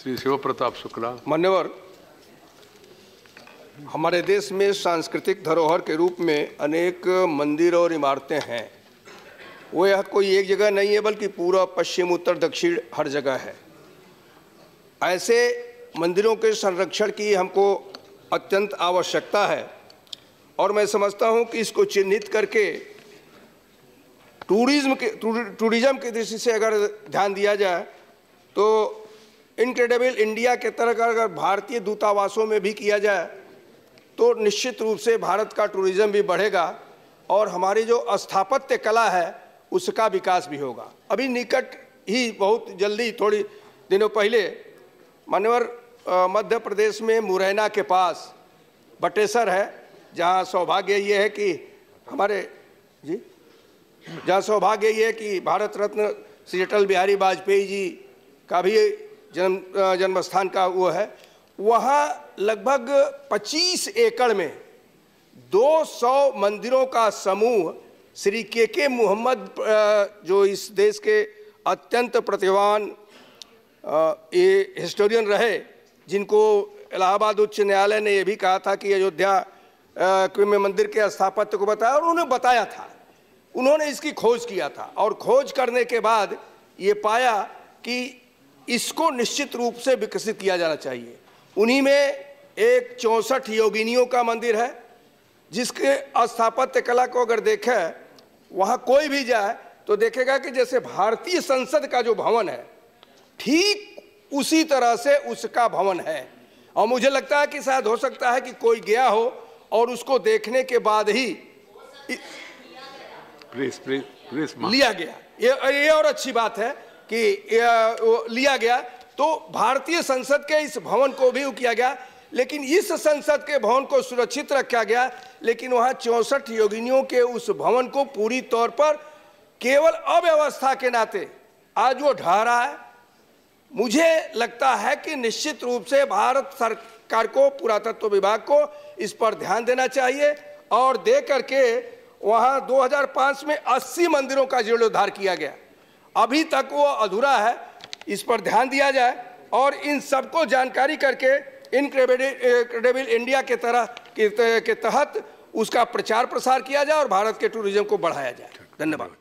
श्री शिव प्रताप शुक्ला। मान्यवर, हमारे देश में सांस्कृतिक धरोहर के रूप में अनेक मंदिर और इमारतें हैं। वो यह कोई एक जगह नहीं है, बल्कि पूरा पश्चिम, उत्तर, दक्षिण हर जगह है। ऐसे मंदिरों के संरक्षण की हमको अत्यंत आवश्यकता है और मैं समझता हूँ कि इसको चिन्हित करके टूरिज़्म के टूरिज़्म की दृष्टि से अगर ध्यान दिया जाए तो इनक्रेडिबल इंडिया के तरह अगर भारतीय दूतावासों में भी किया जाए तो निश्चित रूप से भारत का टूरिज़्म भी बढ़ेगा और हमारी जो स्थापत्य कला है, उसका विकास भी होगा। अभी निकट ही बहुत जल्दी, थोड़ी दिनों पहले मान्यवर मध्य प्रदेश में मुरैना के पास बटेसर है, जहाँ सौभाग्य ये है कि हमारे, जी? जहाँ सौभाग्य ये है कि भारत रत्न श्री अटल बिहारी वाजपेयी जी का भी जन्म जन्म स्थान का वो है, वहाँ लगभग 25 एकड़ में 200 मंदिरों का समूह श्री के के मोहम्मद जो इस देश के अत्यंत प्रतिभावान ये हिस्टोरियन रहे, जिनको इलाहाबाद उच्च न्यायालय ने यह भी कहा था कि अयोध्या में मंदिर के स्थापत्य को बताया और उन्होंने बताया था। उन्होंने इसकी खोज किया था और खोज करने के बाद ये पाया कि इसको निश्चित रूप से विकसित किया जाना चाहिए। उन्हीं में एक चौंसठ योगिनियों का मंदिर है जिसके स्थापत्य कला को अगर देखें वहाँ कोई भी जाए तो देखेगा कि जैसे भारतीय संसद का जो भवन है ठीक उसी तरह से उसका भवन है। और मुझे लगता है कि शायद हो सकता है कि कोई गया हो और उसको देखने के बाद ही प्लीज़ प्लीज़ प्लीज़ लिया गया। ये ये और अच्छी बात है कि लिया गया तो भारतीय संसद के इस भवन को भी किया गया, लेकिन इस संसद के भवन को सुरक्षित रखा गया, लेकिन वहाँ चौसठ योगिनियों के उस भवन को पूरी तौर पर केवल अव्यवस्था के नाते आज वो ढह रहा है। मुझे लगता है कि निश्चित रूप से भारत सरकार को, पुरातत्व विभाग को इस पर ध्यान देना चाहिए और दे करके वहाँ 2005 में 80 मंदिरों का जीर्णोद्धार किया गया। अभी तक वो अधूरा है इस पर ध्यान दिया जाए और इन सबको जानकारी करके इनक्रेडिबल इंडिया के तरह के, के तहत उसका प्रचार प्रसार किया जाए और भारत के टूरिज़्म को बढ़ाया जाए। धन्यवाद।